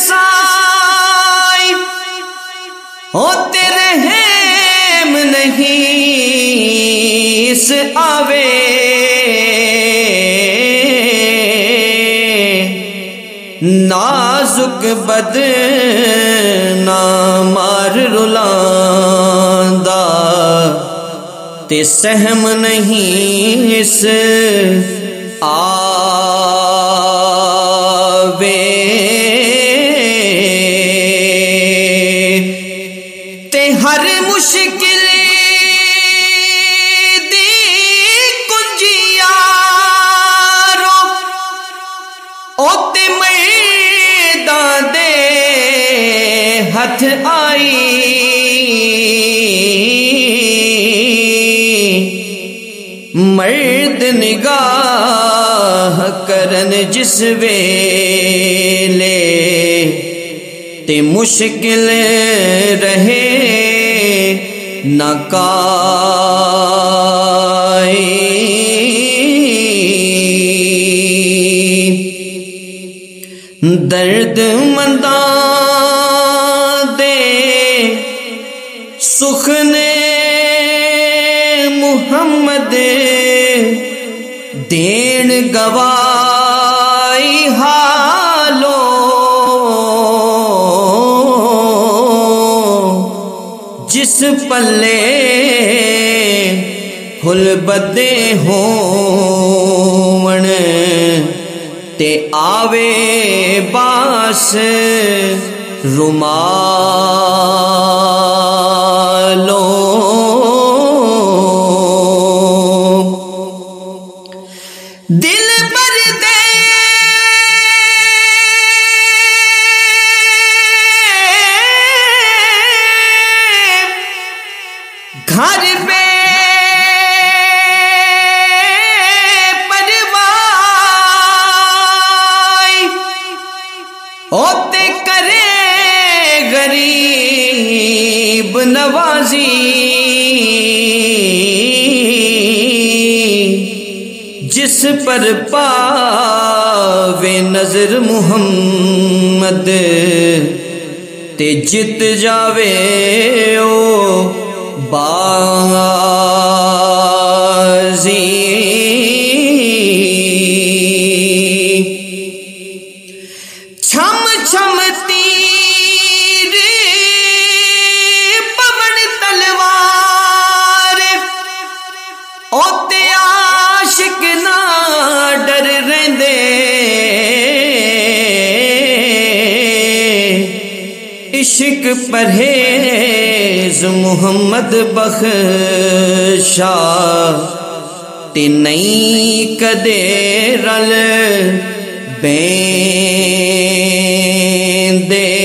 साई। होते रहेम नहीं आवे। नाजुक बद ना मार रुलांदा। ते सहम नहीं इस आ ते हर मुश्किल हथ आई। मर्द निगाह करन जिस वेले ते मुश्किल रहे नकाए दर्द मंदा दे सुखने मुहम्मद देन गवाई हा पल्ले फुल बदे होवण ते आवे बास रुमालो। दिल पर घर पे परवाई होते करे गरीब नवाजी। जिस पर पावे नज़र मुहम्मद, ते जित जावे ओ बाजी। छम छम तीर पवन तलवार। ओते आशिक ना डर रहंदे। इश्क परहेज फैज मोहम्मद बख्शा ते नहीं कदे रल बे दे